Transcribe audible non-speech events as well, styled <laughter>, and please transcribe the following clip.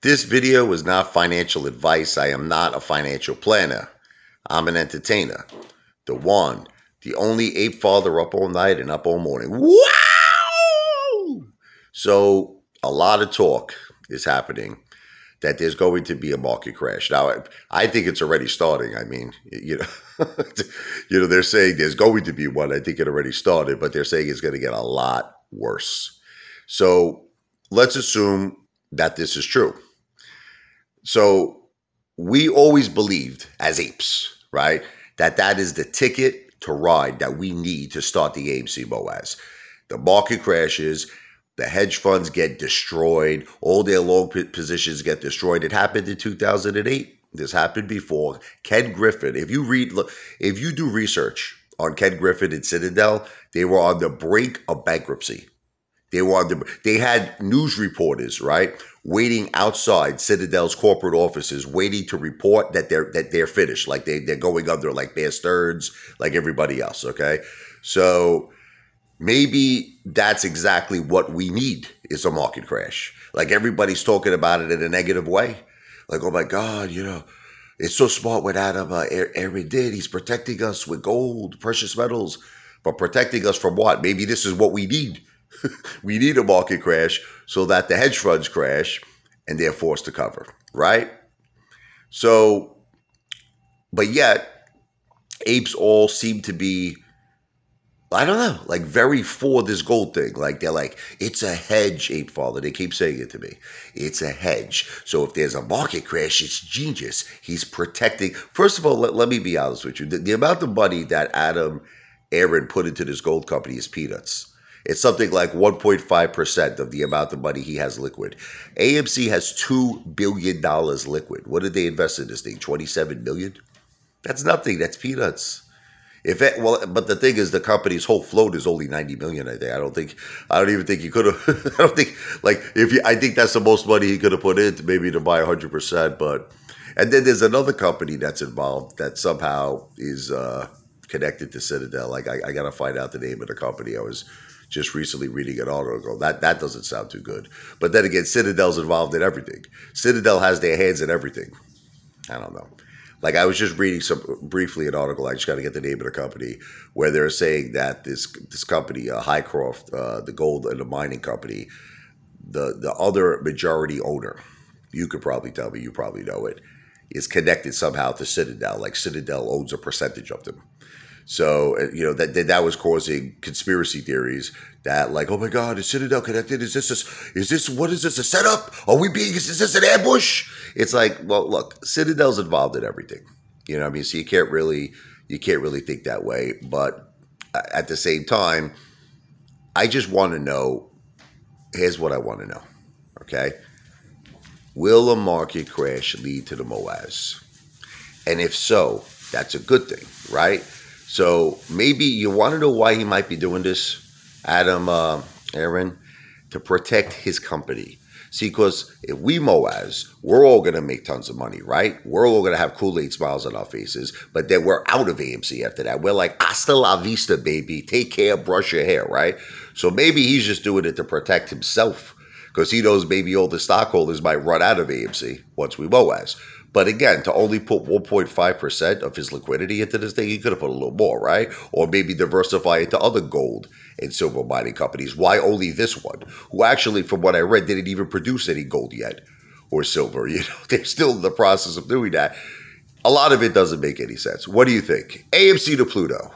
This video is not financial advice. I am not a financial planner. I'm an entertainer. The one, the only ape father up all night and up all morning. Wow! So, a lot of talk is happening that there's going to be a market crash. Now, I think it's already starting. I mean, you know, <laughs> you know, they're saying there's going to be one. I think it already started, but they're saying it's going to get a lot worse. So let's assume that this is true. So we always believed as apes, right, that that is the ticket to ride that we need to start the AMC MOASS. The market crashes, the hedge funds get destroyed, all their long positions get destroyed. It happened in 2008. This happened before. Ken Griffin, if you read, look, if you do research on Ken Griffin and Citadel, they were on the brink of bankruptcy. They on the, they had news reporters, right, waiting outside Citadel's corporate offices, waiting to report that they're that they're finished, like they they're going under like bastards, like everybody else. Okay, so maybe that's exactly what we need is a market crash. Like everybody's talking about it in a negative way, like oh my god, you know. It's so smart what Adam uh, Aron did. He's protecting us with gold, precious metals, but protecting us from what? Maybe this is what we need <laughs> we need a market crash so that the hedge funds crash and they're forced to cover, right? So, but yet, apes all seem to be, I don't know, like very for this gold thing. Like they're like, it's a hedge, ape father. They keep saying it to me. It's a hedge. So if there's a market crash, it's genius. He's protecting. First of all, let, let me be honest with you. The, the amount of money that Adam Aron put into this gold company is peanuts. It's something like 1.5% of the amount of money he has liquid. AMC has $2 billion liquid. What did they invest in this thing? 27 million? That's nothing. That's peanuts. If it, well, but the thing is, the company's whole float is only ninety million. I think. I don't think. I don't even think he could have. <laughs> I don't think. Like, if you, I think that's the most money he could have put in to maybe to buy hundred percent. But, and then there's another company that's involved that somehow is uh, connected to Citadel. Like, I, I got to find out the name of the company. I was just recently reading an article. That that doesn't sound too good. But then again, Citadel's involved in everything. Citadel has their hands in everything. I don't know. Like I was just reading some briefly an article. I just got to get the name of the company where they're saying that this this company, uh, Hycroft, uh, the gold and the mining company, the the other majority owner, you could probably tell me, you probably know it, is connected somehow to Citadel. Like Citadel owns a percentage of them. So uh, you know that that was causing conspiracy theories that like, oh my God, is Citadel connected? Is this a, is this what is this a setup? Are we being is this an ambush? It's like, well, look, Citadel's involved in everything. You know, I mean, so you can't really you can't really think that way. But at the same time, I just want to know. Here's what I want to know. Okay, will a market crash lead to the MOASS? And if so, that's a good thing, right? So maybe you want to know why he might be doing this, Adam uh, Aron, to protect his company. See, because if we MOASS, we're all going to make tons of money, right? We're all going to have Kool-Aid smiles on our faces, but then we're out of AMC after that. We're like, hasta la vista, baby. Take care, brush your hair, right? So maybe he's just doing it to protect himself because he knows maybe all the stockholders might run out of AMC once we MOASS. But again, to only put 1.5% of his liquidity into this thing, he could have put a little more, right? Or maybe diversify into other gold and silver mining companies. Why only this one? Who actually, from what I read, didn't even produce any gold yet or silver. <laughs> You know, they're still in the process of doing that. A lot of it doesn't make any sense. What do you think? AMC to Pluto.